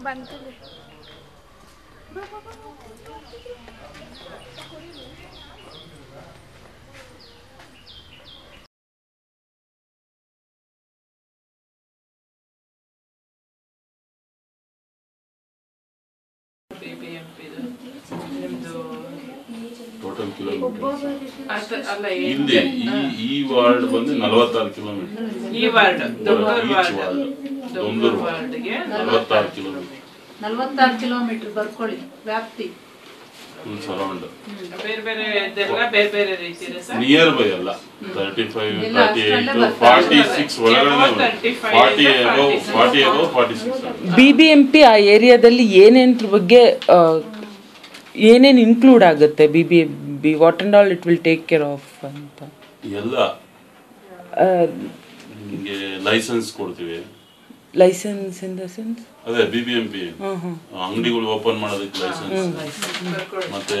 bantu deh BBMP, ನಿಮ್ದು total kilometre ಅರ್ಥ- ಅಲ್ಲ ಇಲ್ಲಿ ಈ ಈ ವಾರ್ಡ್ ಬಂದು ನಲವತ್ತಾರು ಕಿಲೋಮೀಟರ್ ಈ ward Doddur each ward ward. Doddur Dondur ವಾರ್ಡ್ಗೆ ನಲವತ್ತಾರು ಕಿಲೋಮೀಟರ್ ನಲವತ್ತಾರು ಕಿಲೋಮೀಟರ್ ಬರ್ಕೊಳ್ಳಿ ವ್ಯಾಪ್ತಿ. ಫುಲ್ ಸರೌಂಡ್ ಬೇರೆ ಬೇರೆ ಇದೆಲ್ಲ ಬೇರೆ ಬೇರೆ ರೀತಿ ಇದೆ ಸರ್. ನಿಯರ್ ಬೈ ಅಲ್ಲ ತರ್ಟಿ ಫೈವ್ ಎಲ್ಲ ತರ್ಟಿ ಅಷ್ಟರಲ್ಲೇ ಏಟ್ ಬರ್ತಾರೆ. ಫಾರ್ಟಿ ಸಿಕ್ಸ್ ಒಳಗಡೆ 35 ಫಾರ್ಟಿ ಇಂದ above 46. Forty above forty six B B M P ಆ ಏರಿಯಾದಲ್ಲಿ ಏನೇನ್ರ ಬಗ್ಗೆ ಆ, ಏನೇನ್ ಇನ್ಕ್ಲೂಡ್ ಆಗುತ್ತೆ? B B B what and all it will take care of ಅಂತ. ಎಲ್ಲ. ನಿಮಗೆ ಲೈಸೆನ್ಸ್ ಕೊಡ್ತೀವಿ. ಲೈಸೆನ್ಸ್ ಇನ್ ದ ಸೆನ್ಸ್ ಅದೇ ಬಿ ಬಿ ಎಂ ಪಿ ಅಂಗಡಿಗಳು ಓಪನ್ ಮಾಡೋದಕ್ಕೆ ಲೈಸೆನ್ಸ್ ಮತ್ತೆ